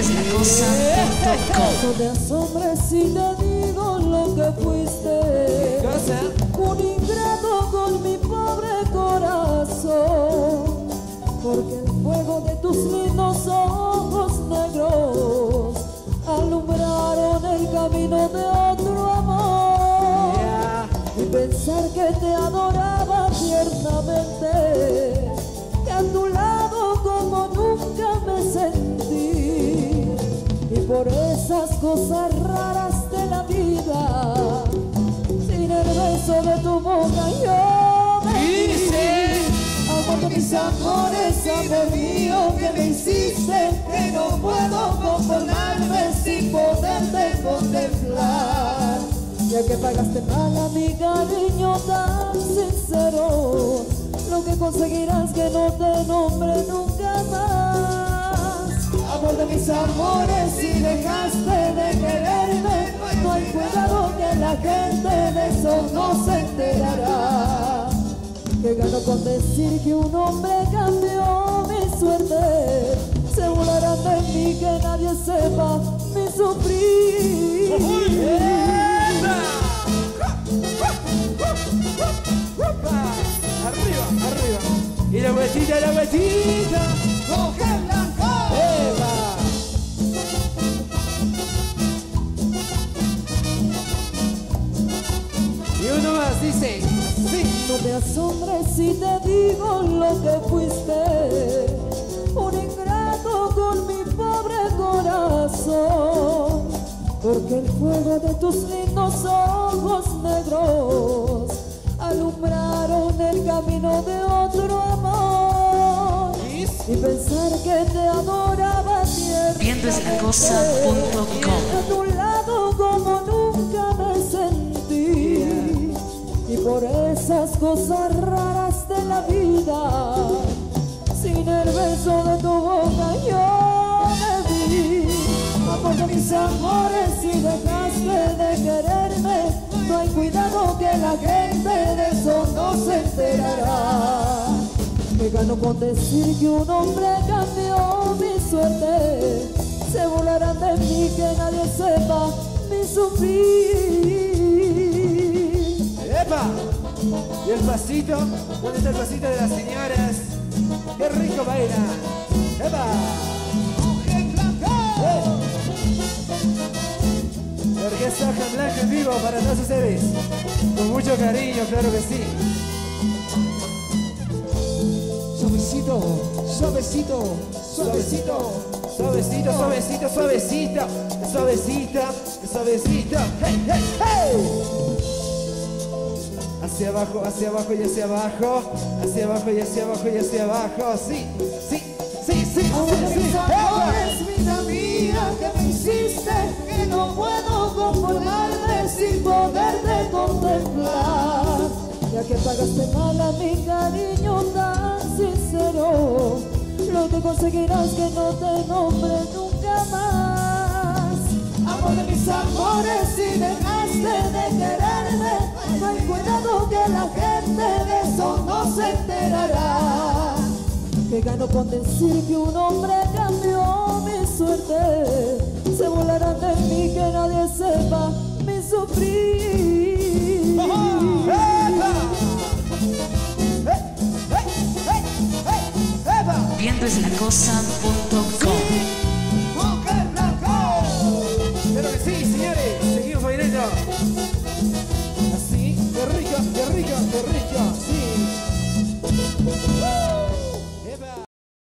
No te asombres si te digo lo que fuiste. Un ingrato con mi pobre corazón. Porque el fuego de tus lindos ojos negros alumbraron el camino de otro amor. Y pensar que te adoraba por esas cosas raras de la vida, sin el beso de tu boca yo me Dice. Amor de mis amores, amor mío, que me hiciste, que no puedo conformarme sin poderte contemplar. Ya que pagaste mal a mi cariño tan sincero, lo que conseguirás que no te nombre nunca más. Amor de mis amores, si dejaste de quererme, no hay cuidado que la gente de eso no se enterará. Que gano con decir que un hombre cambió mi suerte. Se burlarán de mí que nadie sepa mi sufrir. Arriba, arriba. Y la vueltita, la vueltita. Asombres si te digo lo que fuiste. Un ingrato con mi pobre corazón. Porque el fuego de tus lindos ojos negros alumbraron el camino de otro amor. Y pensar que te adoraba Viendoslacosa.com. esas cosas raras de la vida Sin el beso de tu boca yo me vi Amor mis amores si dejaste de quererme No hay cuidado que la gente de eso no se enterará me gano con decir que un hombre cambió mi suerte. Se burlarán de mí que nadie sepa mi sufrir. Pasito, ¿dónde está el pasito de las señoras? ¡Qué rico bailan! ¡Epa! ¡Eh! Orquesta Hoja Blanca en vivo para todos ustedes. Con mucho cariño, claro que sí. Suavecito, suavecito, suavecito. Suavecito, suavecito, suavecito, suavecito, suavecito. ¡Hey, hey, hey! Hacia abajo, hacia abajo y hacia abajo. Hacia abajo y hacia abajo y hacia abajo. Sí, sí, sí, sí, sí, sí. amores, vida mía, que me hiciste, que no puedo conformarme sin poderte contemplar. Ya que pagaste mal a mi cariño tan sincero, lo que conseguirás que no te nombre nunca más. Que gano con decir que un hombre cambió mi suerte. Se burlarán de mí que nadie sepa mi sufrir. ¡Epa! ¡Eh, eh, eh,